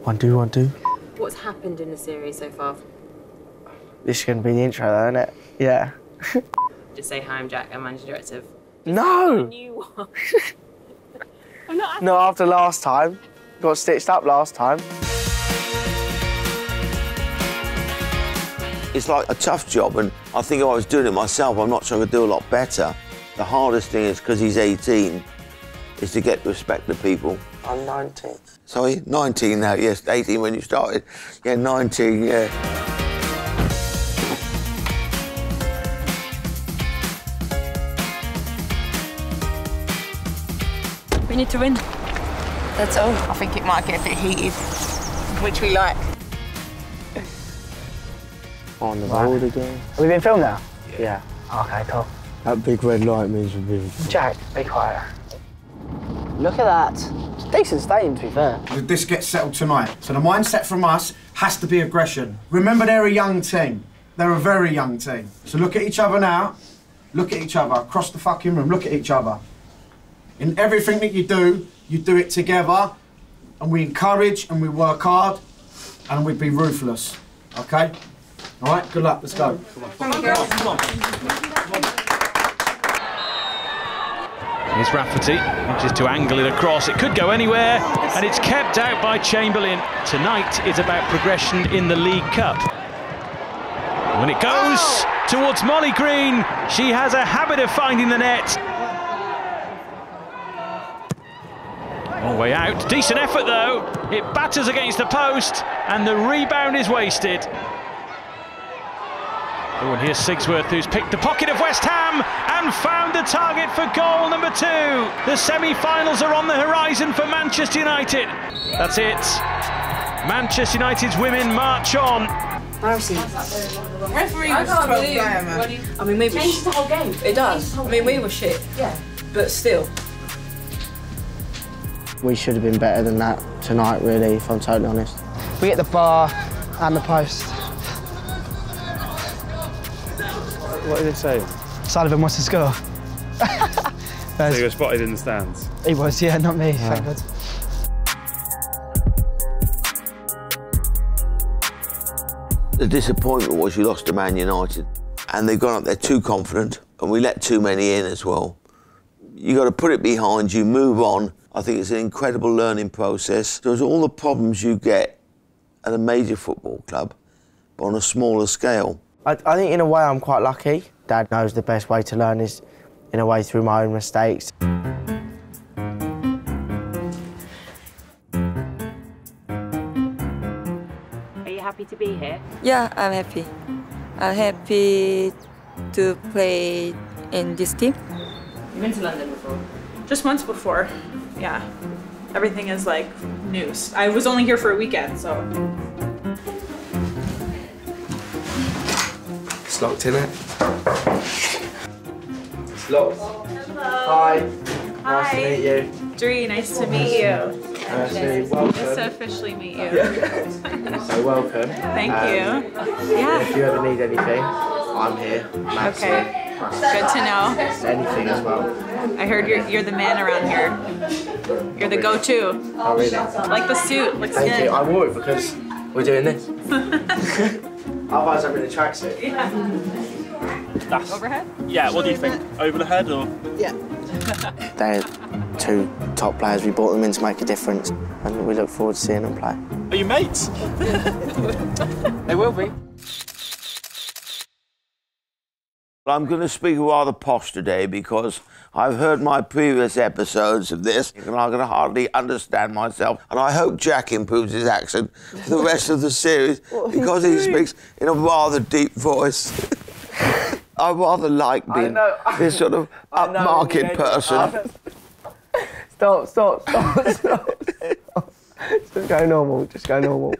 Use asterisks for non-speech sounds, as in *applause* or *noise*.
One, two, one, two. What's happened in the series so far? This is going to be the intro, though, isn't it? Yeah. *laughs* Just say hi, I'm Jack. I'm managing director of No! New One. I'm *laughs* not. No, after last time. Got stitched up last time. It's like a tough job, and I think if I was doing it myself, I'm not sure I could do a lot better. The hardest thing is because he's 18, is to get respect of people. I'm 19. Sorry, 19 now. Yes, 18 when you started. Yeah, 19. Yeah. We need to win. That's all. I think it might get a bit heated, which we like. On the road again. Have we been filmed now? Yeah. Okay, cool. That big red light means we've been. Jack, be quiet. Look at that. It's a decent stadium, to be fair. This gets settled tonight. So the mindset from us has to be aggression. Remember, they're a young team. They're a very young team. So look at each other now. Look at each other across the fucking room. Look at each other. In everything that you do, you do it together, and we encourage and we work hard, and we be ruthless. Okay? All right. Good luck. Let's go. Here's Rafferty, manages to angle it across. It could go anywhere, and it's kept out by Chamberlain. Tonight is about progression in the League Cup. When it goes towards Molly Green, she has a habit of finding the net. All way out. Decent effort though. It batters against the post, and the rebound is wasted. Oh, and here's Sigsworth, who's picked the pocket of West Ham and found the target for goal number two. The semi-finals are on the horizon for Manchester United. That's it. Manchester United's women march on. Referee was 12 player, man. I mean, maybe Changes the whole game. it does. I mean, we were shit, Yeah. but still. We should have been better than that tonight, really, if I'm totally honest. We hit the bar and the post. What did it say? Sullivan wants to score. *laughs* So you were spotted in the stands. He was, yeah, not me, thank ah. God. The disappointment was you lost to Man United, and they've gone up there too confident, and we let too many in as well. You've got to put it behind you, move on. I think it's an incredible learning process. There's all the problems you get at a major football club, but on a smaller scale. I, I think in a way I'm quite lucky. Dad knows the best way to learn is in a way through my own mistakes. Are you happy to be here? Yeah, I'm happy. I'm happy to play in this team. You've been to London before. Just once before. Yeah. Everything is like news. I was only here for a weekend, so. It's locked in it. It's locked. Hi. Nice to meet you. Dree, nice to meet you. Nice to meet. Nice to officially meet you. *laughs* So welcome. Thank Um, you. If you ever need anything, I'm here. Matt's Okay. here. Good to know. Anything as well. I heard you're, you're the man around here. You're the go-to. Oh, really? Like the suit. Looks Thank good. you. I wore it because we're doing this. *laughs* Otherwise, I'm in a tracksuit. Overhead? Yeah, what do you think? Over the head or? Yeah. *laughs* They're two top players. We brought them in to make a difference, and we look forward to seeing them play. Are you mates? *laughs* They will be. I'm going to speak rather posh today because I've heard my previous episodes of this and I can hardly understand myself. And I hope Jack improves his accent for the rest of the series *laughs* because he speaks in a rather deep voice. *laughs* I rather like being know, this sort of *laughs* upmarket person. Stop, stop, stop, stop. Just go normal, just go normal.